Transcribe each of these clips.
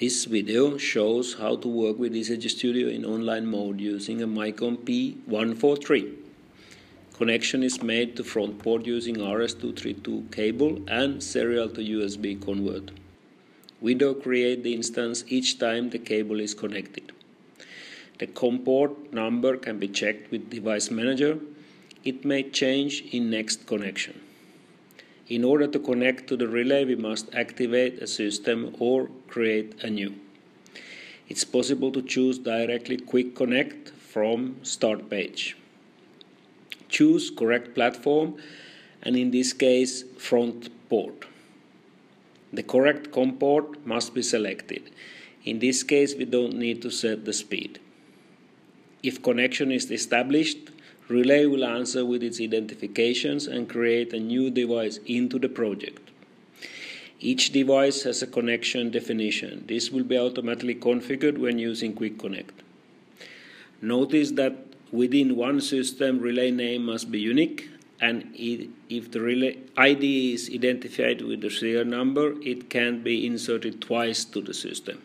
This video shows how to work with Easergy Studio in online mode using a Micom P143. Connection is made to front port using RS232 cable and serial to USB convert. Window create the instance each time the cable is connected. The COM port number can be checked with Device Manager. It may change in next connection. In order to connect to the relay, we must activate a system or create a new. It's possible to choose directly Quick Connect from Start page. Choose correct platform and in this case front port. The correct COM port must be selected. In this case we don't need to set the speed. If connection is established, Relay will answer with its identifications and create a new device into the project. Each device has a connection definition. This will be automatically configured when using Quick Connect. Notice that within one system, relay name must be unique, and if the relay ID is identified with the serial number, it can be inserted twice to the system.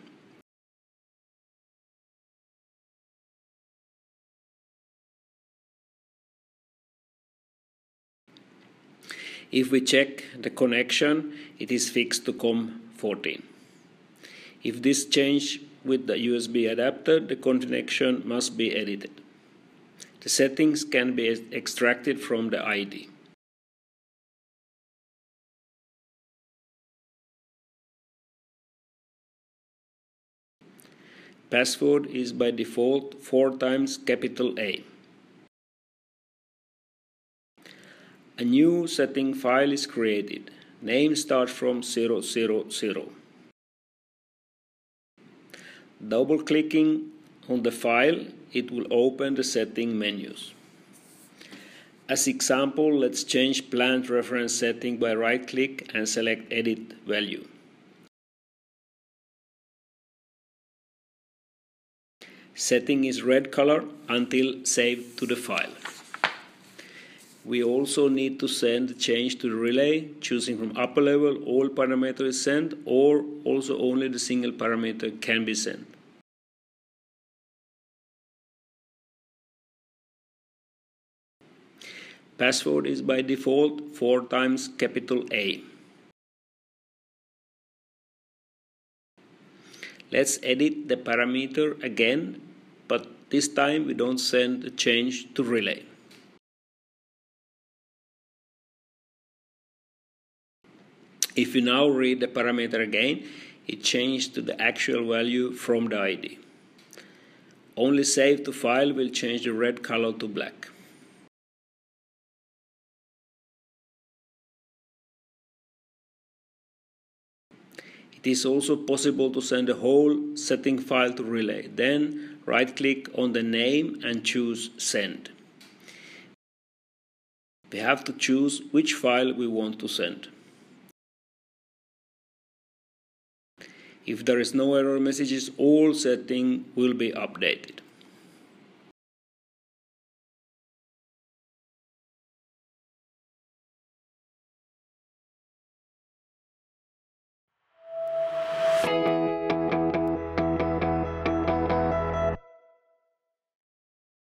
If we check the connection, it is fixed to COM14. If this change with the USB adapter, the connection must be edited. The settings can be extracted from the ID. Password is by default 4 times capital A. A new setting file is created. Name starts from 000. Double clicking on the file, it will open the setting menus. As example, let's change plant reference setting by right click and select edit value. Setting is red color until saved to the file. We also need to send the change to the relay, choosing from upper level all parameters sent or also only the single parameter can be sent. Password is by default 4 times capital A. Let's edit the parameter again, but this time we don't send a change to relay. If you now read the parameter again, it changed to the actual value from the ID. Only save to file will change the red color to black. It is also possible to send the whole setting file to Relay. Then right click on the name and choose Send. We have to choose which file we want to send. If there is no error messages, all setting will be updated.